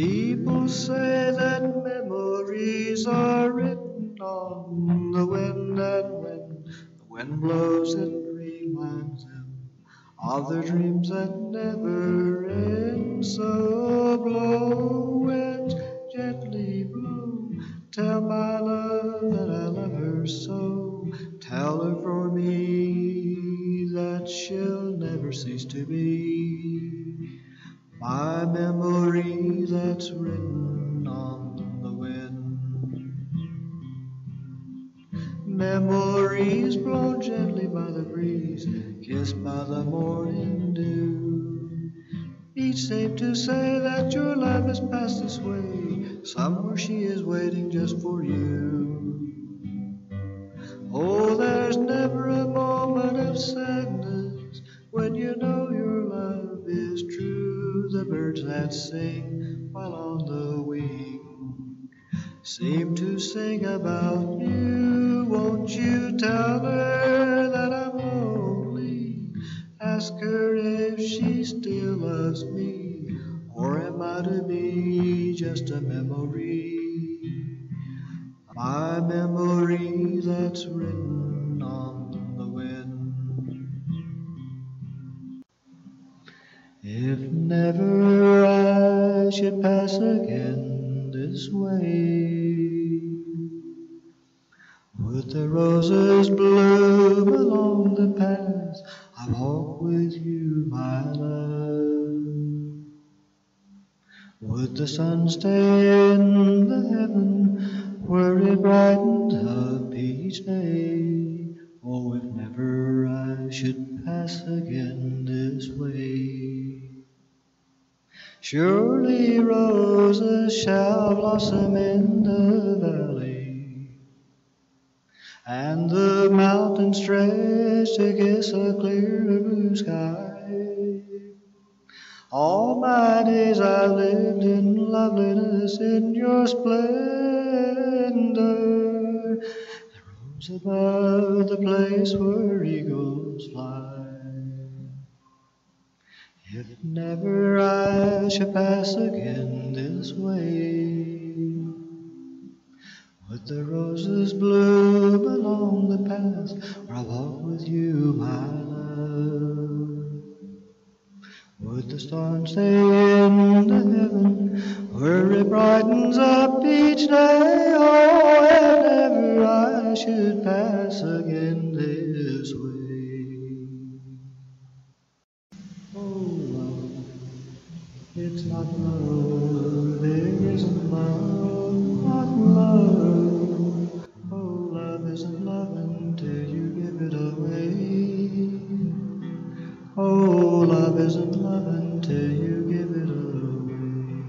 People say that memories are written on the wind, and when the wind blows, it reminds them of their dreams that never end. So blow, winds gently blow. Tell my love that I love her so. Memories blown gently by the breeze, kissed by the morning dew. Each safe to say that your love has passed this way. Somewhere she is waiting just for you. Oh, there's never a moment of sadness when you know your love is true. The birds that sing while on the wing seem to sing about you. Won't you tell her that I'm lonely? Ask her if she still loves me, or am I to be just a memory? My memory that's written on I walk with you, my love? Would the sun stay in the heaven where it brightened up each day? Oh, if never I should pass again this way. Surely roses shall blossom in the valley, and the mountains stretch to kiss a clear blue sky. All my days I lived in loveliness in your splendor. The rose above the place where eagles fly. If never I should pass again this way, would the roses bloom along the path where I walk with you, my love? Would the storm stay in the heaven where it brightens up each day? Oh, if ever I should pass again this way. Oh, love, it's not love, there isn't love, not. Oh, love isn't love until you give it away. Oh, love isn't love until you give it away.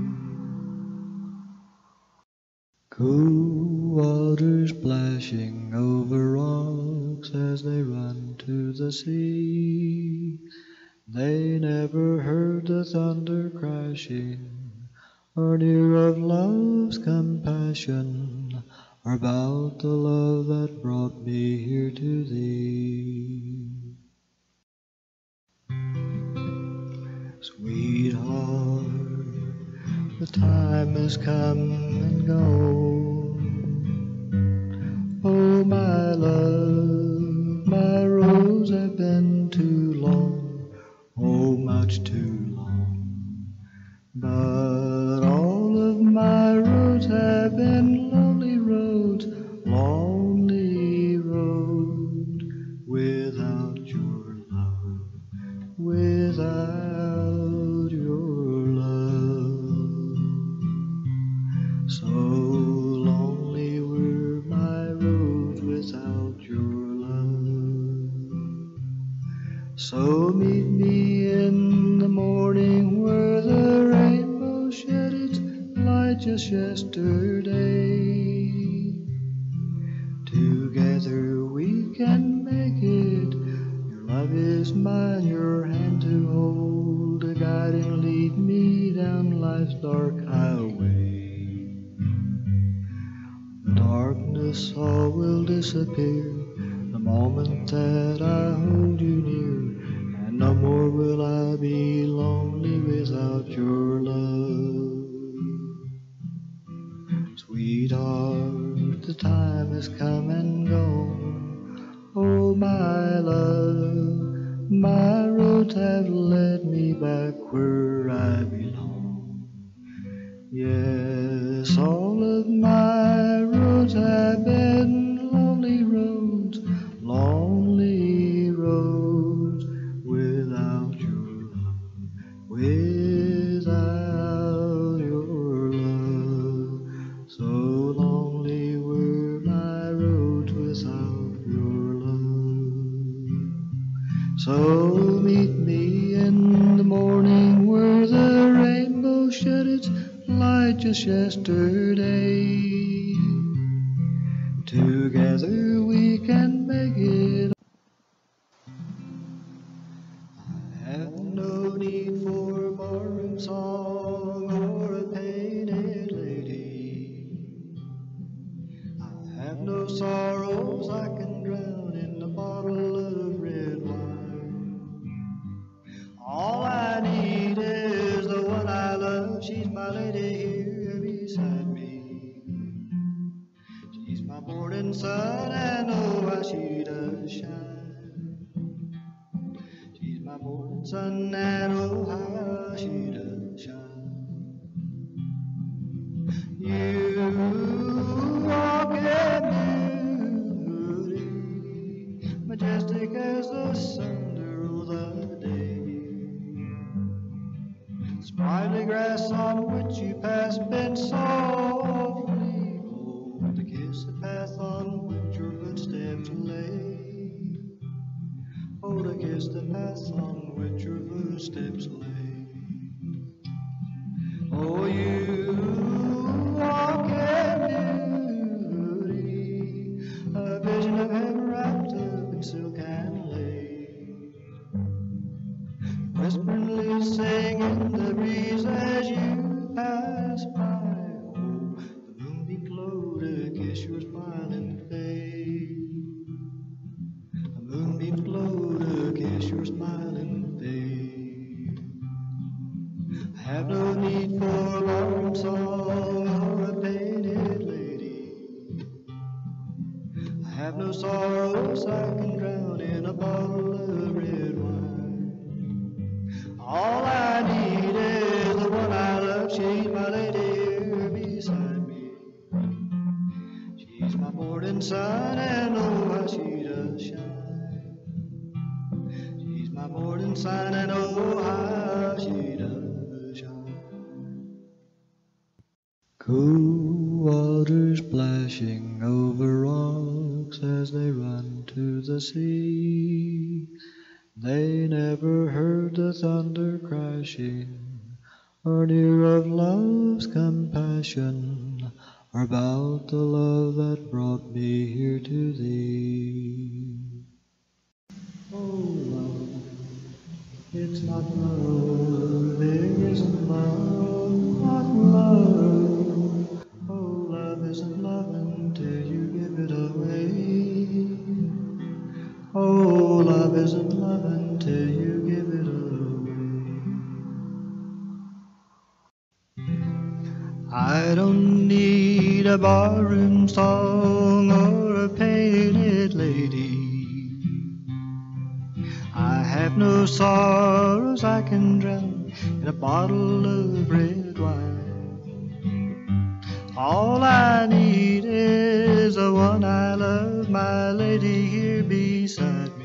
Cool water splashing over rocks as they run to the sea. They never heard the thunder crashing or knew of love's compassion or about the love that brought me here to thee. Sweetheart, the time has come and gone. Oh, my love, Together we can make it. Your love is mine, your hand to hold, to guide and lead me down life's dark highway. The darkness all will disappear the moment that I hold you near, and no more will I be lonely without your the time has come and gone. Just yesterday. Together we can make it. I have no need for a barroom song or a painted lady. I have no sorrows I can drown in a bottle sun, and oh, how she does shine. She's my morning sun, and oh, how she does shine. On which your footsteps lay. Oh, you walk in beauty, a vision of heaven wrapped up in silk and lace. Whisperingly sing in the breeze as you pass no sorrows I can drown in a bottle of red wine. All I need is the one I love. She's my lady here beside me. She's my morning sun, and oh, how she does shine. She's my morning sun, and oh, how she does shine. Cool water splashing over as they run to the sea. They never heard the thunder crashing, or knew of love's compassion, or about the love that brought me here to thee. Oh, love, it's not love, there isn't love, not love. Oh, love isn't love until you give it away. Oh, love isn't love until you give it away. I don't need a barroom song or a painted lady. I have no sorrows I can drown in a bottle of red wine. All I need is the one I love, my lady here beside